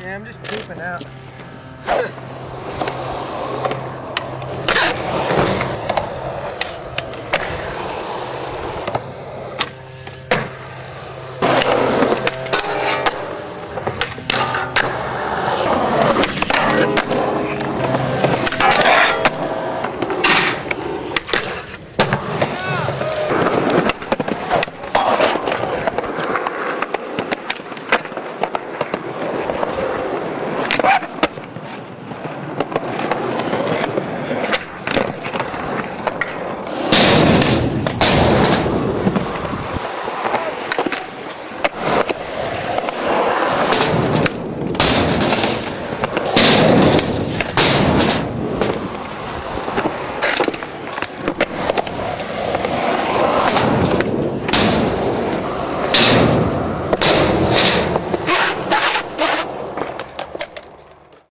Yeah, I'm just pooping out.